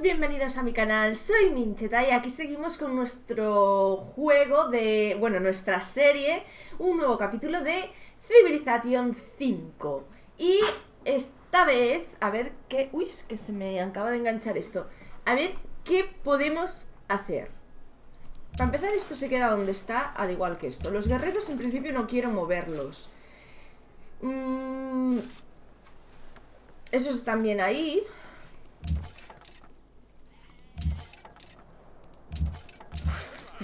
bienvenidos a mi canal, soy Mincheta y aquí seguimos con nuestro juego de, bueno, nuestra serie, un nuevo capítulo de Civilization 5 Y esta vez, a ver qué, uy, es que se me acaba de enganchar esto. A ver qué podemos hacer. Para empezar esto se queda donde está, al igual que esto. Los guerreros en principio no quiero moverlos. Mmm... Esos están bien ahí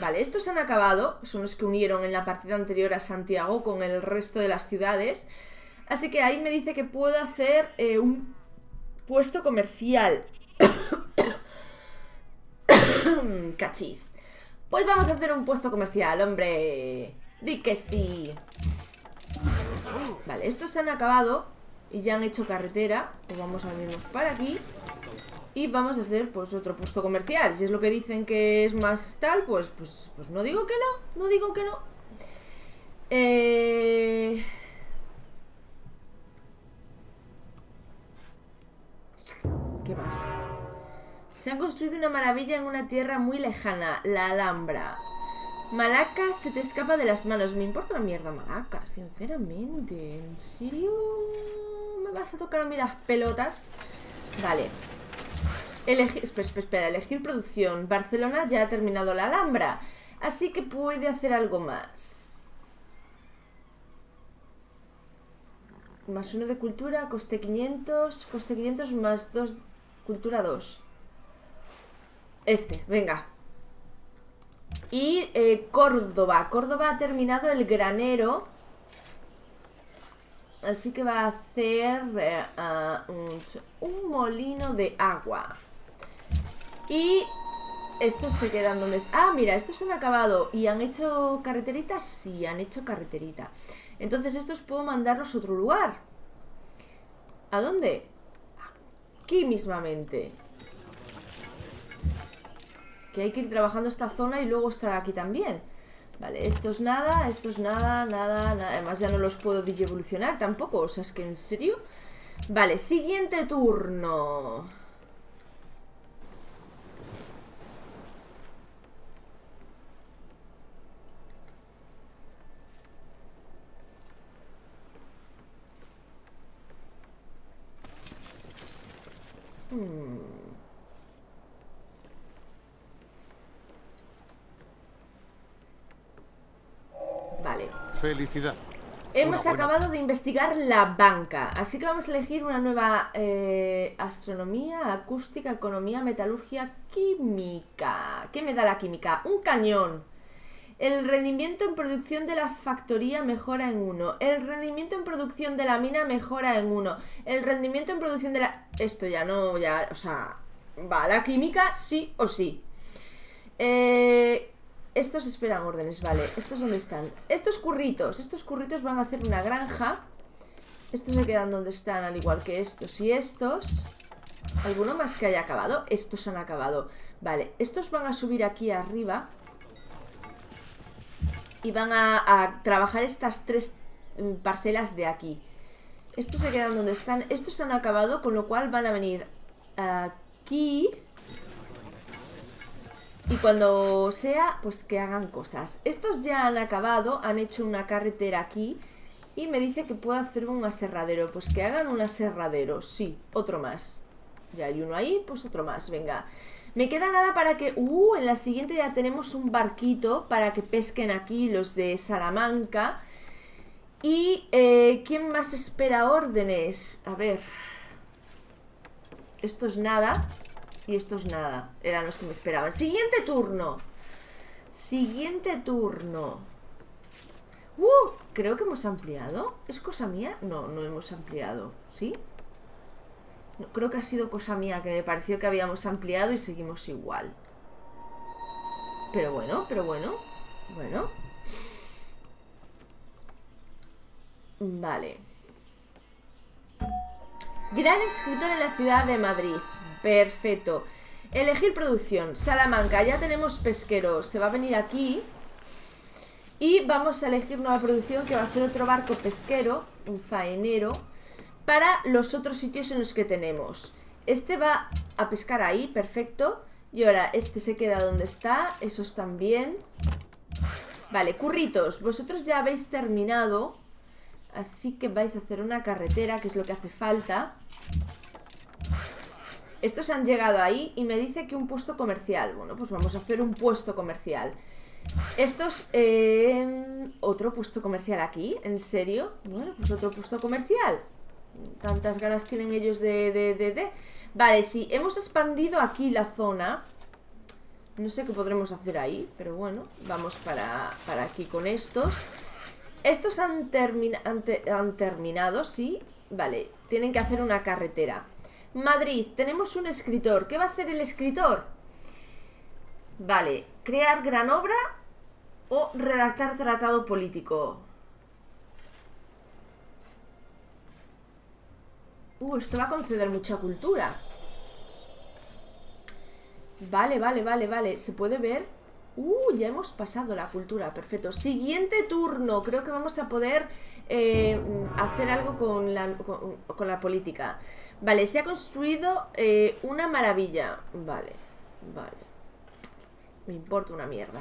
Vale, estos han acabado, son los que unieron en la partida anterior a Santiago con el resto de las ciudades. Así que ahí me dice que puedo hacer eh, un puesto comercial. Cachis. Pues vamos a hacer un puesto comercial, hombre. Di que sí. Vale, estos se han acabado y ya han hecho carretera. Pues vamos a venirnos para aquí. Y vamos a hacer pues otro puesto comercial Si es lo que dicen que es más tal Pues, pues, pues no digo que no No digo que no eh... ¿Qué más? Se ha construido una maravilla en una tierra muy lejana La Alhambra Malaca se te escapa de las manos Me importa una mierda Malaca, sinceramente ¿En serio? ¿Me vas a tocar a mí las pelotas? Vale Elegir, espera, elegir producción. Barcelona ya ha terminado la Alhambra, así que puede hacer algo más. Más uno de cultura, coste 500, coste 500 más dos, cultura 2. Este, venga. Y eh, Córdoba. Córdoba ha terminado el granero. Así que va a hacer eh, un molino de agua. Y estos se quedan donde... Ah, mira, estos se han acabado. ¿Y han hecho carreterita? Sí, han hecho carreterita. Entonces estos puedo mandarlos a otro lugar. ¿A dónde? Aquí mismamente. Que hay que ir trabajando esta zona y luego estar aquí también. Vale, esto es nada, esto es nada, nada, nada. Además ya no los puedo evolucionar tampoco O sea, es que en serio. Vale, siguiente turno Hmm. Vale. Felicidad. Hemos acabado de investigar la banca, así que vamos a elegir una nueva eh, astronomía, acústica, economía, metalurgia, química. ¿Qué me da la química? Un cañón. El rendimiento en producción de la factoría mejora en uno. El rendimiento en producción de la mina mejora en uno. El rendimiento en producción de la... Esto ya no, ya, o sea... Va, la química sí o sí. Eh, estos esperan órdenes, vale. ¿Estos dónde están? Estos curritos. Estos curritos van a hacer una granja. Estos se quedan donde están, al igual que estos y estos. ¿Alguno más que haya acabado? Estos han acabado. Vale, estos van a subir aquí arriba y van a, trabajar estas tres mm, parcelas de aquí. Estos se quedan donde están. Estos se han acabado, con lo cual van a venir aquí. Y cuando sea, pues que hagan cosas. Estos ya han acabado, han hecho una carretera aquí. Y me dice que puedo hacer un aserradero. Pues que hagan un aserradero, sí, otro más. Ya hay uno ahí, pues otro más, venga. Me queda nada para que... Uh, en la siguiente ya tenemos un barquito para que pesquen aquí los de Salamanca. Y... Eh, ¿Quién más espera órdenes? A ver... Esto es nada. Y esto es nada. Eran los que me esperaban. Siguiente turno. Siguiente turno. Uh, creo que hemos ampliado. ¿Es cosa mía? No, no hemos ampliado. ¿Sí? Creo que ha sido cosa mía, que me pareció que habíamos ampliado y seguimos igual. Pero bueno, pero bueno. Bueno. Vale. Gran escritor en la ciudad de Madrid. Perfecto. Elegir producción. Salamanca. Ya tenemos pesqueros. Se va a venir aquí. Y vamos a elegir nueva producción que va a ser otro barco pesquero. Un faenero para los otros sitios en los que tenemos. Este va a pescar ahí, perfecto. Y ahora este se queda donde está, esos también. Vale, curritos, vosotros ya habéis terminado. Así que vais a hacer una carretera, que es lo que hace falta. Estos han llegado ahí y me dice que un puesto comercial. Bueno, pues vamos a hacer un puesto comercial. Estos... Eh, otro puesto comercial aquí, ¿en serio? Bueno, pues otro puesto comercial. Tantas ganas tienen ellos de... de, de. Vale, sí, hemos expandido aquí la zona. No sé qué podremos hacer ahí, pero bueno, vamos para, para aquí con estos. Estos han, han terminado, sí. Vale, tienen que hacer una carretera. Madrid, tenemos un escritor. ¿Qué va a hacer el escritor? Vale, crear gran obra o redactar tratado político. Uh, esto va a conceder mucha cultura. Vale, vale, vale, vale. ¿Se puede ver? Uh, ya hemos pasado la cultura, perfecto. Siguiente turno. Creo que vamos a poder eh, hacer algo con la, con la política. Vale, se ha construido eh, una maravilla. Vale, vale. Me importa una mierda.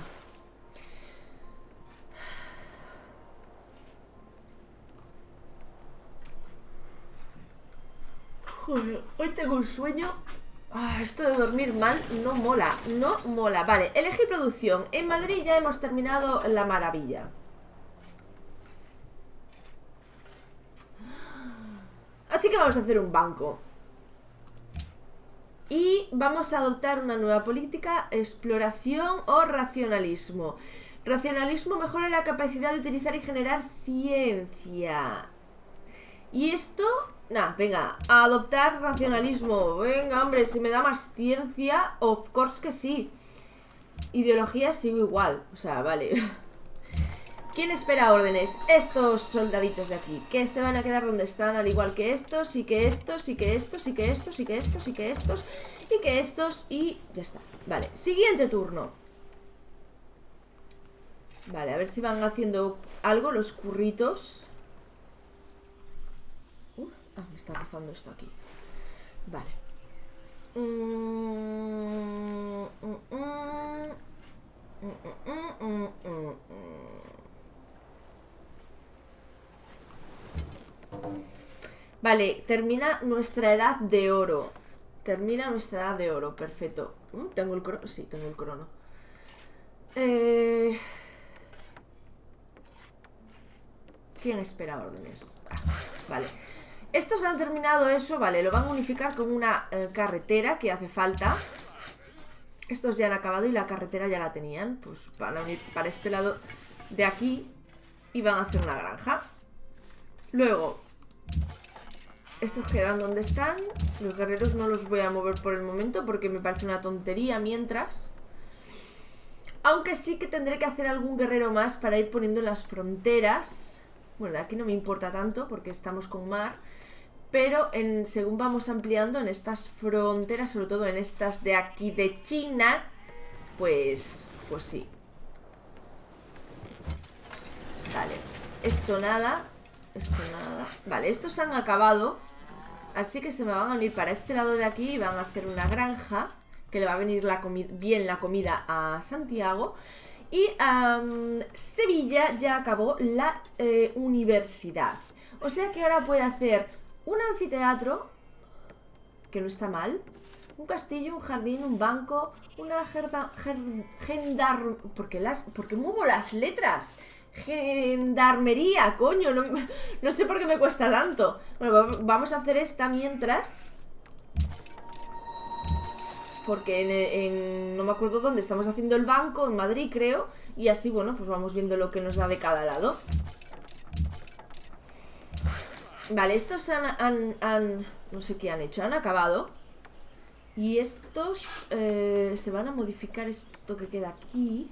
Joder, hoy tengo un sueño. Ah, esto de dormir mal no mola, no mola. Vale, elegir producción. En Madrid ya hemos terminado la maravilla. Así que vamos a hacer un banco. Y vamos a adoptar una nueva política, exploración o racionalismo. Racionalismo mejora la capacidad de utilizar y generar ciencia. Y esto, nada, venga, adoptar racionalismo. Venga, hombre, si me da más ciencia, of course que sí. Ideología sigo igual, o sea, vale. ¿Quién espera órdenes? Estos soldaditos de aquí, que se van a quedar donde están, al igual que estos, y que estos, y que estos, y que estos, y que estos, y que estos, y que estos, y ya está. Vale, siguiente turno. Vale, a ver si van haciendo algo los curritos. Ah, me está rozando esto aquí. Vale. Vale, termina nuestra edad de oro. Termina nuestra edad de oro, perfecto. Mm, ¿Tengo el crono? Sí, tengo el crono. Eh... ¿Quién espera órdenes? Vale. Estos han terminado eso, vale, lo van a unificar con una eh, carretera que hace falta. Estos ya han acabado y la carretera ya la tenían. Pues van a unir para este lado de aquí y van a hacer una granja. Luego, estos quedan donde están. Los guerreros no los voy a mover por el momento porque me parece una tontería mientras. Aunque sí que tendré que hacer algún guerrero más para ir poniendo en las fronteras. Bueno, de aquí no me importa tanto porque estamos con mar. Pero según vamos ampliando en estas fronteras, sobre todo en estas de aquí de China, pues, pues sí. Vale, esto nada. Esto nada. Vale, estos han acabado. Así que se me van a venir para este lado de aquí y van a hacer una granja que le va a venir la bien la comida a Santiago. Y Sevilla ya acabó la eh, universidad. O sea que ahora puede hacer un anfiteatro, que no está mal, un castillo, un jardín, un banco, una gerda, gendar... ¿Por las, ¿Por qué muevo las letras? Gendarmería, coño, no, sé por qué me cuesta tanto Bueno, vamos a hacer esta mientras Porque en, no me acuerdo dónde estamos haciendo el banco, en Madrid creo Y así, bueno, pues vamos viendo lo que nos da de cada lado Vale, estos han, han, no sé qué han hecho, han acabado. Y estos eh, se van a modificar esto que queda aquí.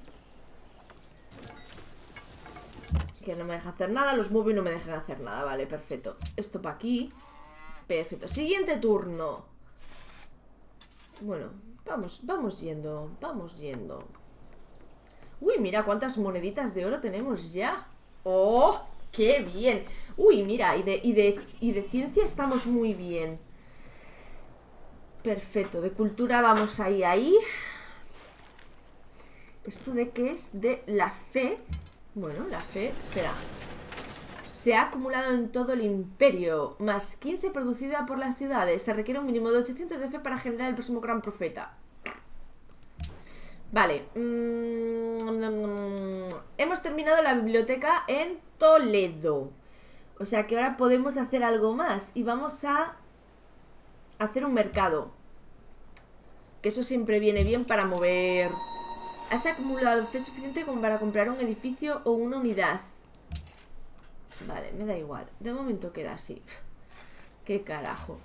Que no me deja hacer nada, los y no me dejan hacer nada. Vale, perfecto. Esto para aquí. Perfecto, siguiente turno. Bueno, vamos, vamos yendo Vamos yendo. Uy, mira cuántas moneditas de oro tenemos ya. ¡Oh! ¡Qué bien! Uy, mira, y de, y de, y de ciencia estamos muy bien Perfecto, de cultura vamos ahí, ahí. ¿Esto de qué es? De la fe. Bueno, la fe, espera. Se ha acumulado en todo el imperio, más 15 producida por las ciudades. Se requiere un mínimo de 800 de fe para generar el próximo gran profeta. Vale. Mm, hemos terminado la biblioteca en Toledo. O sea que ahora podemos hacer algo más. Y vamos a hacer un mercado. Que eso siempre viene bien para mover... Has acumulado fe suficiente como para comprar un edificio o una unidad. Vale, me da igual. De momento queda así. Qué carajo.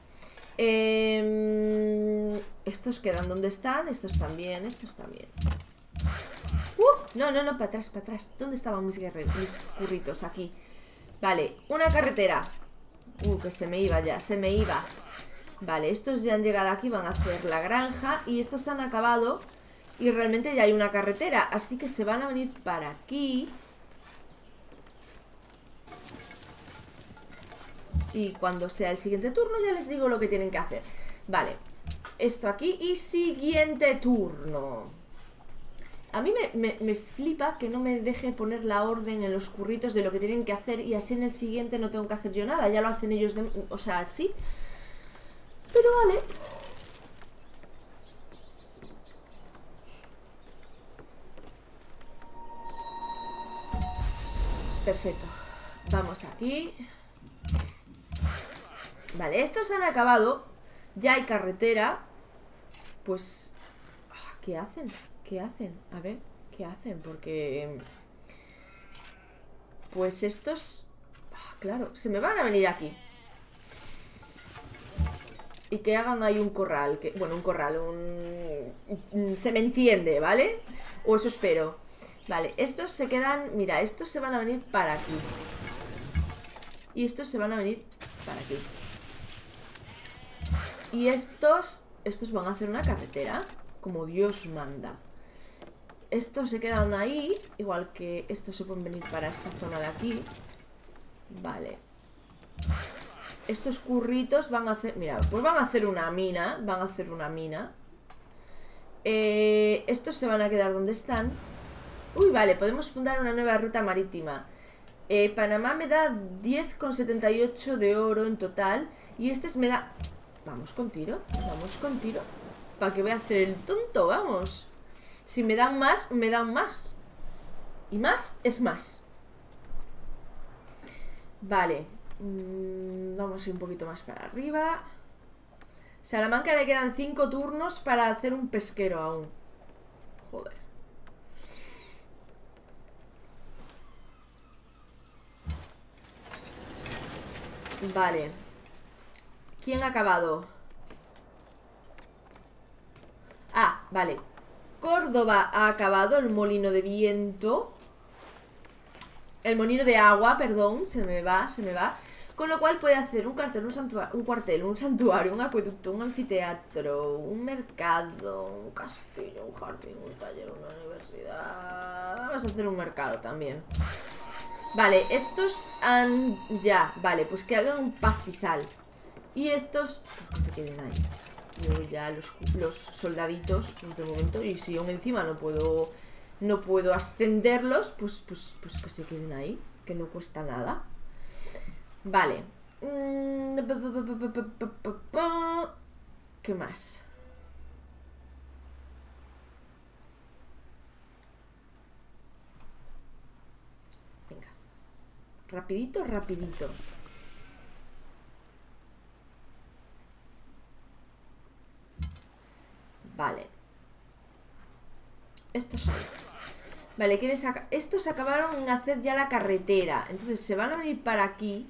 Em, estos quedan donde están. Estos también, estos también. Uh, no, no, no, para atrás, para atrás. ¿Dónde estaban mis guerreros? Mis curritos, aquí. Vale, una carretera. Uh, que se me iba ya, se me iba. Vale, estos ya han llegado aquí, van a hacer la granja. Y estos han acabado. Y realmente ya hay una carretera. Así que se van a venir para aquí. Y cuando sea el siguiente turno ya les digo lo que tienen que hacer. Vale, esto aquí y siguiente turno. A mí me, flipa que no me deje poner la orden en los curritos de lo que tienen que hacer Y así en el siguiente no tengo que hacer yo nada Ya lo hacen ellos, de, o sea, así Pero vale. Perfecto. Vamos aquí Vale, estos han acabado Ya hay carretera Pues... Ah, ¿Qué hacen? ¿Qué hacen? A ver, ¿qué hacen? Porque... Pues estos... Ah, claro, se me van a venir aquí Y que hagan ahí un corral que, Bueno, un corral, un... Se me entiende, ¿vale? O eso espero Vale, estos se quedan... Mira, estos se van a venir para aquí Y estos se van a venir para aquí y estos, estos van a hacer una carretera, como Dios manda. Estos se quedan ahí, igual que estos se pueden venir para esta zona de aquí. Vale. Estos curritos van a hacer... Mira, pues van a hacer una mina, van a hacer una mina. Eh, estos se van a quedar donde están. Uy, vale, podemos fundar una nueva ruta marítima. Eh, Panamá me da 10,78 de oro en total. Y este me da Vamos con tiro, vamos con tiro. ¿Para qué voy a hacer el tonto? Vamos. Si me dan más, me dan más. Y más es más. Vale. Mm, Vamos a ir un poquito más para arriba. Salamanca le quedan 5 turnos para hacer un pesquero aún. Joder. Vale ¿Quién ha acabado? Ah, vale. Córdoba ha acabado el molino de viento. El molino de agua, perdón Se me va, se me va. Con lo cual puede hacer un cartel, un, santuario, un cuartel, un santuario, un acueducto, un anfiteatro Un mercado, un castillo, un jardín, un taller, una universidad. Vamos a hacer un mercado también. Vale, estos han... Ya, vale, pues que hagan un pastizal y estos, que se queden ahí. Yo ya los, los soldaditos, pues de momento, y si aún encima no puedo no puedo ascenderlos, pues, pues, pues que se queden ahí, que no cuesta nada. Vale. ¿Qué más? Venga. Rapidito, rapidito. Vale. Estos ahí. Vale, ¿quieres estos acabaron en hacer ya la carretera. Entonces se van a venir para aquí.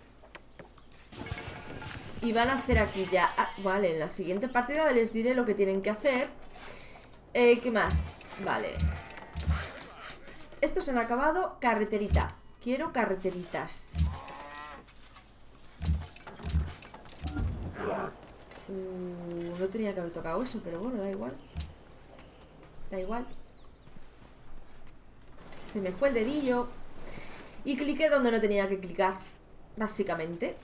Y van a hacer aquí ya. Ah, vale, en la siguiente partida les diré lo que tienen que hacer. Eh, ¿Qué más? Vale. Estos han acabado carreterita. Quiero carreteritas. Uh, no tenía que haber tocado eso, pero bueno, da igual. Da igual. Se me fue el dedillo. Y cliqué donde no tenía que clicar. Básicamente.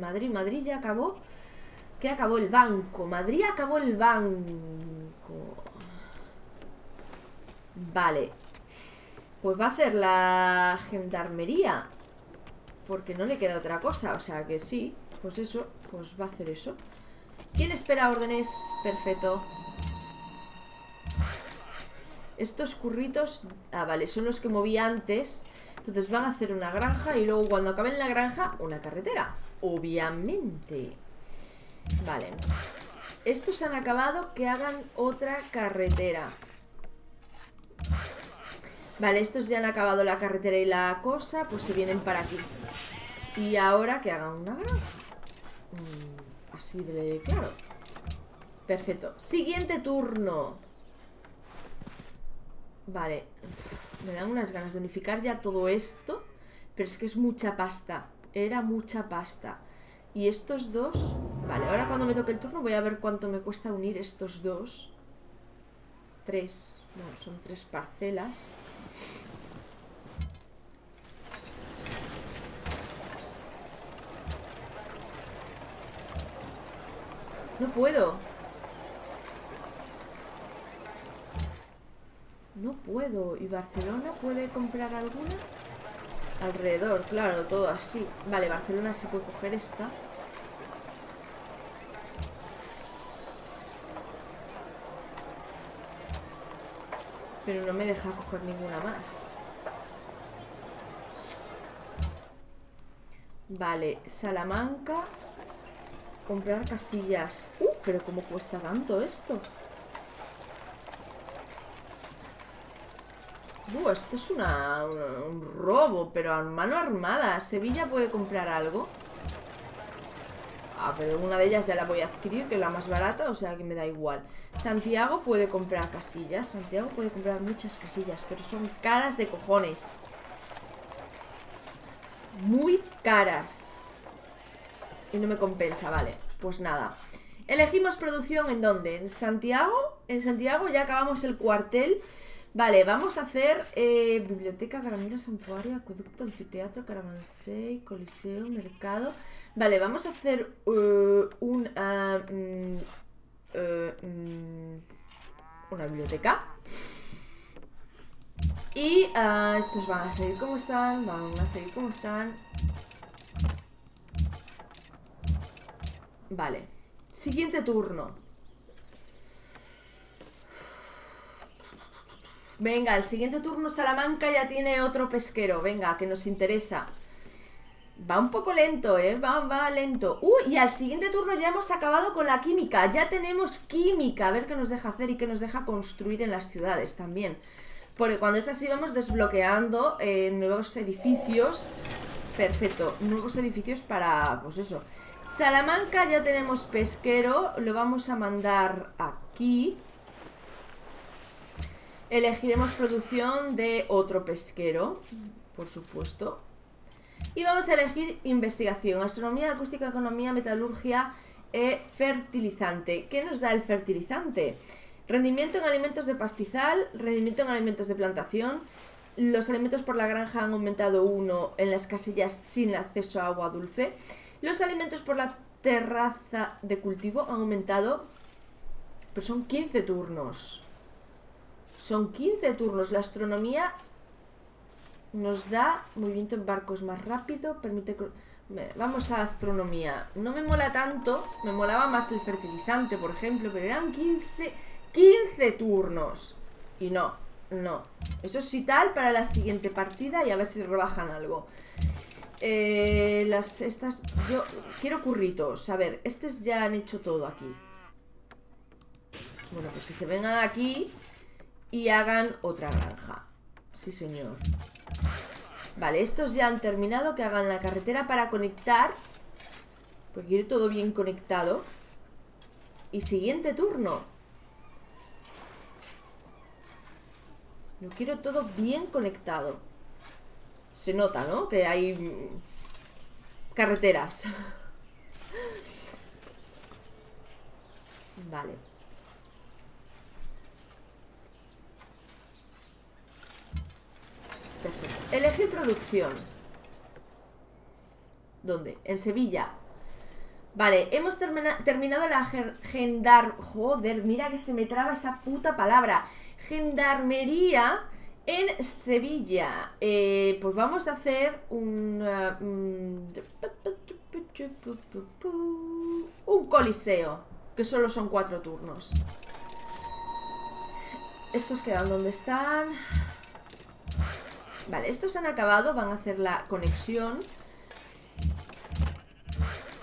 Madrid, Madrid ya acabó. ¿Qué acabó? El banco. Madrid acabó el banco. Vale. Pues va a hacer la gendarmería. Porque no le queda otra cosa. O sea que sí. Pues eso. Pues va a hacer eso. ¿Quién espera órdenes? Perfecto. Estos curritos... Ah, vale, son los que moví antes. Entonces van a hacer una granja y luego cuando acaben la granja, una carretera. Obviamente. Vale. Estos han acabado, que hagan otra carretera. Vale, estos ya han acabado la carretera y la cosa, pues se vienen para aquí. Y ahora que hagan una granja. Mm, así de claro. Perfecto. Siguiente turno. Vale. Me dan unas ganas de unificar ya todo esto. Pero es que es mucha pasta. Era mucha pasta. Y estos dos... Vale, ahora cuando me toque el turno voy a ver cuánto me cuesta unir estos dos. Tres. Bueno, son tres parcelas. No puedo. No puedo. ¿Y Barcelona puede comprar alguna? Alrededor, claro, todo así. Vale, Barcelona se puede coger esta. Pero no me deja coger ninguna más. Vale, Salamanca. Comprar casillas. Uh, pero ¿cómo cuesta tanto esto? Uh, esto es una, un robo, pero a mano armada. ¿Sevilla puede comprar algo? Ah, pero una de ellas ya la voy a adquirir, que es la más barata, o sea que me da igual. Santiago puede comprar casillas. Santiago puede comprar muchas casillas, pero son caras de cojones. Muy caras. Y no me compensa, vale. Pues nada. Elegimos producción en dónde? En Santiago. En Santiago ya acabamos el cuartel. Vale, vamos a hacer eh, biblioteca, caramelo, santuario, acueducto, anfiteatro, caravansei, coliseo, mercado. Vale, vamos a hacer uh, un, uh, una biblioteca. Y estos van a seguir como están, van a seguir como están. Vale. Siguiente turno. Venga, el siguiente turno Salamanca ya tiene otro pesquero. Venga, que nos interesa. Va un poco lento, ¿eh? Va, va lento. ¡Uh! Y al siguiente turno ya hemos acabado con la química. Ya tenemos química. A ver qué nos deja hacer y qué nos deja construir en las ciudades también. Porque cuando es así vamos desbloqueando eh, nuevos edificios. Perfecto. Nuevos edificios para, pues eso. Salamanca ya tenemos pesquero. Lo vamos a mandar aquí. Elegiremos producción de otro pesquero, por supuesto. Y vamos a elegir investigación, astronomía, acústica, economía, metalurgia e fertilizante. ¿Qué nos da el fertilizante? Rendimiento en alimentos de pastizal, rendimiento en alimentos de plantación. Los alimentos por la granja han aumentado uno en las casillas sin acceso a agua dulce. Los alimentos por la terraza de cultivo han aumentado, pero son 15 turnos. Son 15 turnos. La astronomía nos da movimiento en barcos más rápido, permite... Vamos a astronomía. No me mola tanto, me molaba más el fertilizante, por ejemplo, pero eran 15, 15 turnos. Y no, no. Eso sí tal para la siguiente partida y a ver si rebajan algo. Eh, las estas... Yo quiero curritos. A ver, estos ya han hecho todo aquí. Bueno, pues que se vengan aquí y hagan otra granja. Sí, señor. Vale, estos ya han terminado, que hagan la carretera para conectar. Porque quiere todo bien conectado. Y siguiente turno. Lo quiero todo bien conectado. Se nota, ¿no? Que hay carreteras. vale. Elegir producción. ¿Dónde? En Sevilla. Vale, hemos terminado la gendar... Joder, mira que se me traba esa puta palabra. Gendarmería en Sevilla. Eh, pues vamos a hacer un... Un coliseo. Que solo son cuatro turnos. Estos quedan donde están. Vale, estos han acabado. Van a hacer la conexión.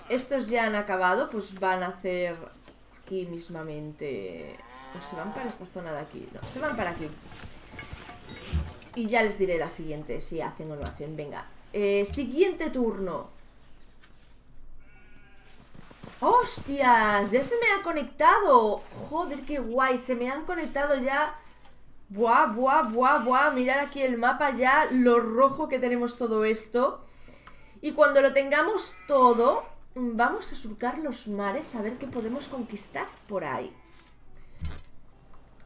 Estos ya han acabado, pues van a hacer aquí mismamente... Pues se van para esta zona de aquí. No, se van para aquí. Y ya les diré la siguiente, si hacen o no hacen. Venga. Eh, siguiente turno. ¡Hostias! ¡Ya se me ha conectado! ¡Joder, qué guay! Se me han conectado ya... ¡Buah, buah, buah, buah! Mirad aquí el mapa ya, lo rojo que tenemos todo esto. Y cuando lo tengamos todo, Vamos a surcar los mares a ver qué podemos conquistar por ahí.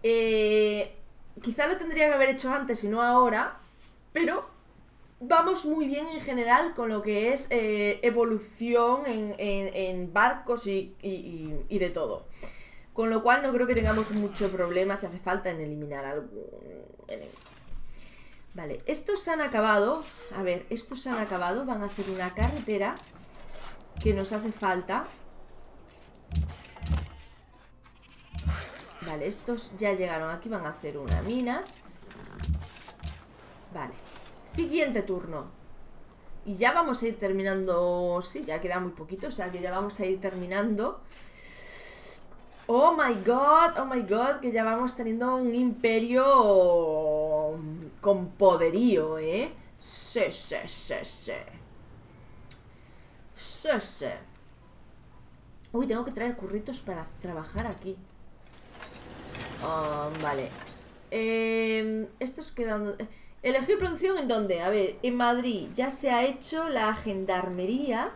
Eh, quizá lo tendría que haber hecho antes y no ahora, pero vamos muy bien en general con lo que es eh, evolución en, barcos y, de todo. Con lo cual no creo que tengamos mucho problema si hace falta en eliminar algún enemigo. Vale, estos se han acabado. A ver, estos se han acabado. Van a hacer una carretera que nos hace falta. Vale, estos ya llegaron aquí, van a hacer una mina. Vale. Siguiente turno. Y ya vamos a ir terminando... Sí, ya queda muy poquito, o sea que ya vamos a ir terminando. Oh my god, oh my god, que ya vamos teniendo un imperio con poderío, ¿eh? Sí, sí, sí, sí. Uy, tengo que traer curritos para trabajar aquí. Ah, vale. Eh, estos quedando... Elegir producción en dónde? A ver, en Madrid ya se ha hecho la gendarmería.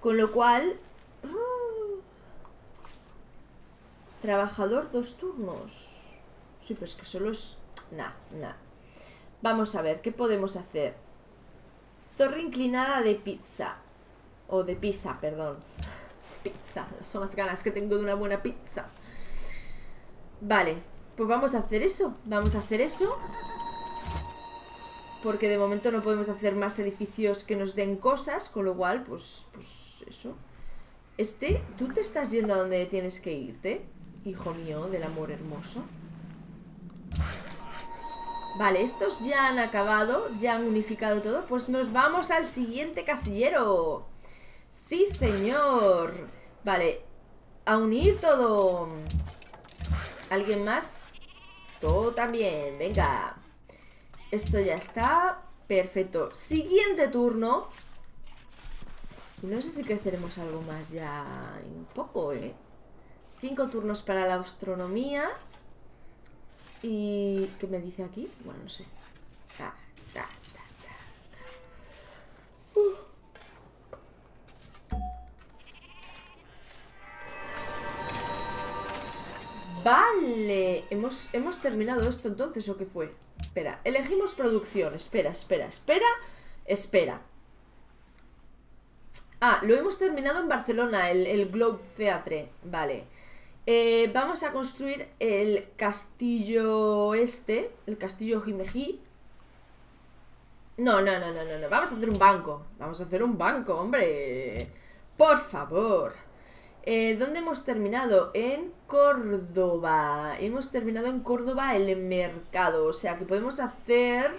Con lo cual... ¡ah! Trabajador dos turnos. Sí, pero es que solo es... Nah, nah. Vamos a ver, ¿qué podemos hacer? Torre inclinada de pizza. O de pizza, perdón. Pizza. Son las ganas que tengo de una buena pizza. Vale. Pues vamos a hacer eso. Vamos a hacer eso. Porque de momento no podemos hacer más edificios que nos den cosas. Con lo cual, pues, pues eso. Este, ¿tú te estás yendo a donde tienes que irte? Hijo mío, del amor hermoso. Vale, estos ya han acabado, ya han unificado todo. Pues nos vamos al siguiente casillero. ¡Sí, señor! Vale, a unir todo. ¿Alguien más? Todo también, venga. Esto ya está. Perfecto. Siguiente turno. No sé si creceremos algo más ya en poco, ¿eh? Cinco turnos para la astronomía. ¿Y qué me dice aquí? Bueno, no sé. Ah, ah, ah, Vale, ¿Hemos, ¿hemos terminado esto entonces o qué fue? Espera, elegimos producción Espera, espera, espera Espera Ah, lo hemos terminado en Barcelona El, el Globe Theatre Vale eh, Vamos a construir el castillo este El castillo Jimejí no, no, no, no, no, no Vamos a hacer un banco Vamos a hacer un banco, hombre Por favor eh, ¿Dónde hemos terminado? En Córdoba. Hemos terminado en Córdoba el mercado. O sea que podemos hacer...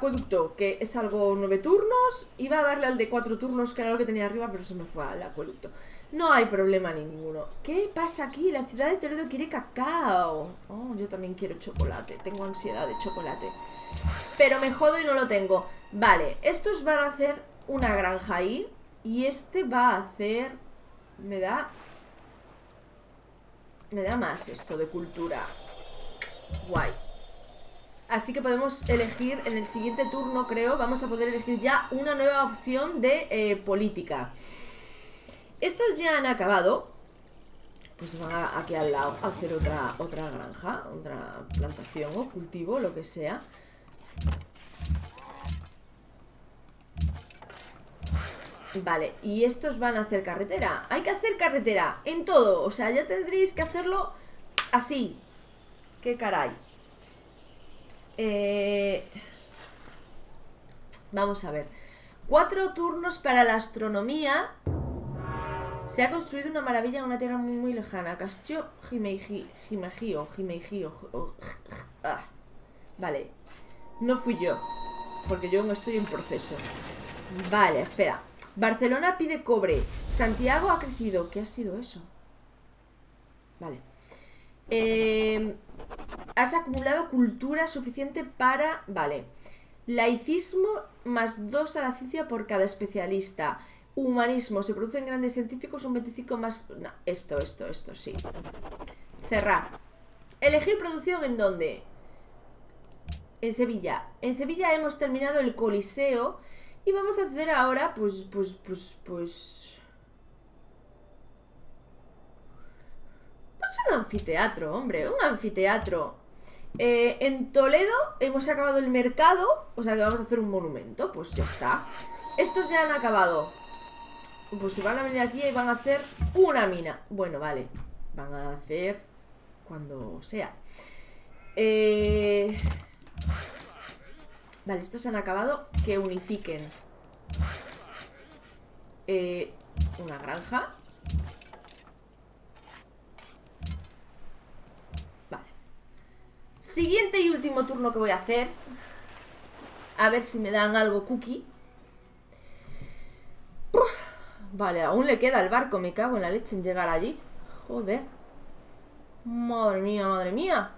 Acueducto, que es algo nueve turnos. Iba a darle al de cuatro turnos, que era lo que tenía arriba, pero se me fue al acueducto. No hay problema ninguno. ¿Qué pasa aquí? La ciudad de Toledo quiere cacao. Oh, yo también quiero chocolate. Tengo ansiedad de chocolate. Pero me jodo y no lo tengo. Vale, estos van a hacer una granja ahí. Y este va a hacer... Me da... Me da más esto de cultura. Guay. Así que podemos elegir en el siguiente turno, creo, vamos a poder elegir ya una nueva opción de eh, política. Estos ya han acabado. Pues van aquí al lado a hacer otra, otra granja, otra plantación o cultivo, lo que sea. Vale, y estos van a hacer carretera. Hay que hacer carretera en todo. O sea, ya tendréis que hacerlo así. Qué caray. Eh... Vamos a ver. Cuatro turnos para la astronomía. Se ha construido una maravilla en una tierra muy, muy lejana. Castillo Jimeji, Jimeji ah. Vale. No fui yo. Porque yo no estoy en proceso. Vale, espera. Barcelona pide cobre. Santiago ha crecido. ¿Qué ha sido eso? Vale. Eh, has acumulado cultura suficiente para... Vale. Laicismo más dos a la ciencia por cada especialista. Humanismo. Se producen grandes científicos un 25 más... No, esto, esto, esto, sí. Cerrar. Elegir producción en dónde. En Sevilla. En Sevilla hemos terminado el Coliseo y vamos a hacer ahora, pues, pues, pues, pues... Pues un anfiteatro, hombre, un anfiteatro. Eh, en Toledo hemos acabado el mercado, o sea que vamos a hacer un monumento, pues ya está. Estos ya han acabado. Pues se van a venir aquí y van a hacer una mina. Bueno, vale. Van a hacer cuando sea. Eh... Vale, estos han acabado. Que unifiquen. Eh, una granja. Siguiente y último turno que voy a hacer. A ver si me dan algo cookie. Vale, aún le queda el barco. Me cago en la leche en llegar allí. Joder. Madre mía, madre mía.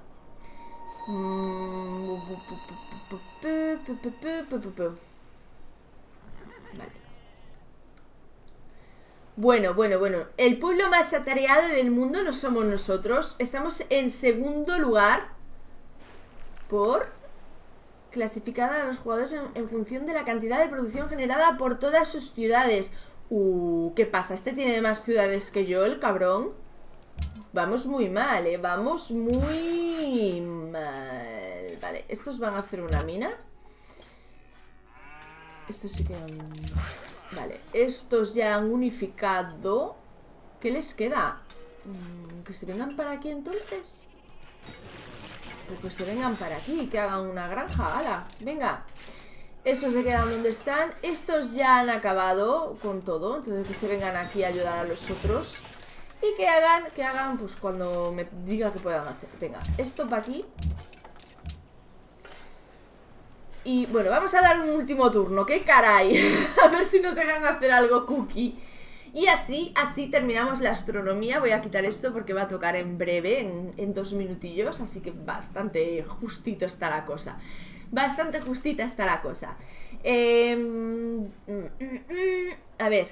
Vale. Bueno, bueno, bueno. El pueblo más atareado del mundo no somos nosotros. Estamos en segundo lugar por clasificada a los jugadores en, función de la cantidad de producción generada por todas sus ciudades. Uh, ¿qué pasa? ¿Este tiene más ciudades que yo, el cabrón? Vamos muy mal, ¿eh? Vamos muy mal. Vale, estos van a hacer una mina. Estos sí que han... Vale, estos ya han unificado. ¿Qué les queda? Mm, que se vengan para aquí entonces. Que se vengan para aquí, que hagan una granja. ¡Hala! Venga. Esos se quedan donde están. Estos ya han acabado con todo. Entonces que se vengan aquí a ayudar a los otros. Y que hagan, que hagan, pues cuando me diga que puedan hacer. Venga, esto para aquí. Y bueno, vamos a dar un último turno. ¡Qué caray! a ver si nos dejan hacer algo cookie. Y así, así terminamos la astronomía. Voy a quitar esto porque va a tocar en breve, en, dos minutillos. Así que bastante justito está la cosa. Bastante justita está la cosa. Em, mm, mm, mm, a ver.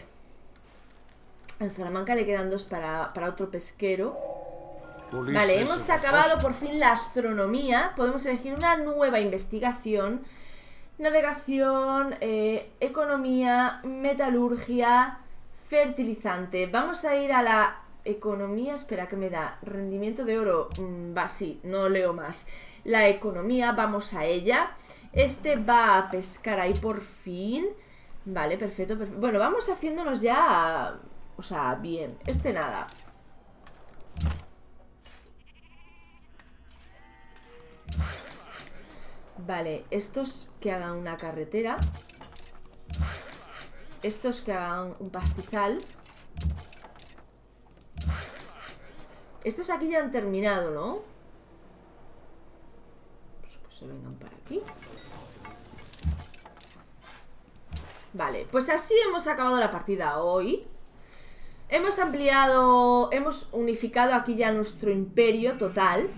A Salamanca le quedan dos para, para otro pesquero. Vale, hemos acabado por fin la astronomía. Podemos elegir una nueva investigación navegación, eh, economía, metalurgia, fertilizante. Vamos a ir a la economía, espera, que me da? Rendimiento de oro, mm, va, sí, no leo más. La economía, vamos a ella. Este va a pescar ahí por fin. Vale, perfecto, perfecto. Bueno, vamos haciéndonos ya, o sea, bien. Este nada. Vale, estos que hagan una carretera. Estos que hagan un pastizal. Estos aquí ya han terminado, ¿no? Pues que se vengan para aquí. Vale, pues así hemos acabado la partida hoy. Hemos ampliado, hemos unificado aquí ya nuestro imperio total.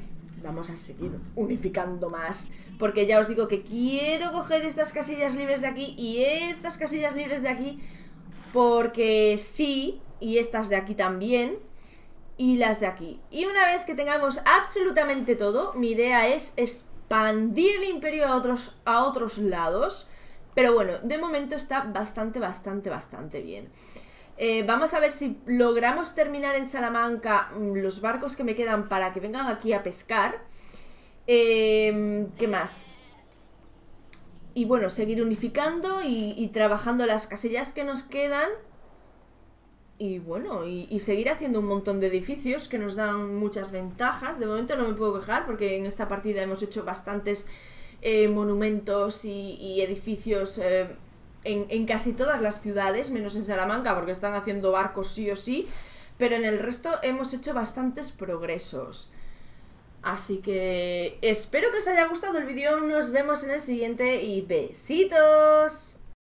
Vamos a seguir unificando más porque ya os digo que quiero coger estas casillas libres de aquí y estas casillas libres de aquí. Porque sí, y estas de aquí también. Y las de aquí. Y una vez que tengamos absolutamente todo, mi idea es expandir el imperio a otros, a otros lados. Pero bueno, de momento está bastante, bastante, bastante bien. Eh, vamos a ver si logramos terminar en Salamanca mm, los barcos que me quedan para que vengan aquí a pescar. Eh, ¿Qué más? y bueno, seguir unificando y, trabajando las casillas que nos quedan. Y bueno, y, seguir haciendo un montón de edificios que nos dan muchas ventajas. De momento no me puedo quejar porque en esta partida hemos hecho bastantes eh, monumentos y, edificios eh, en, en, casi todas las ciudades, menos en Salamanca porque están haciendo barcos sí o sí. Pero en el resto hemos hecho bastantes progresos. Así que espero que os haya gustado el vídeo, nos vemos en el siguiente y besitos.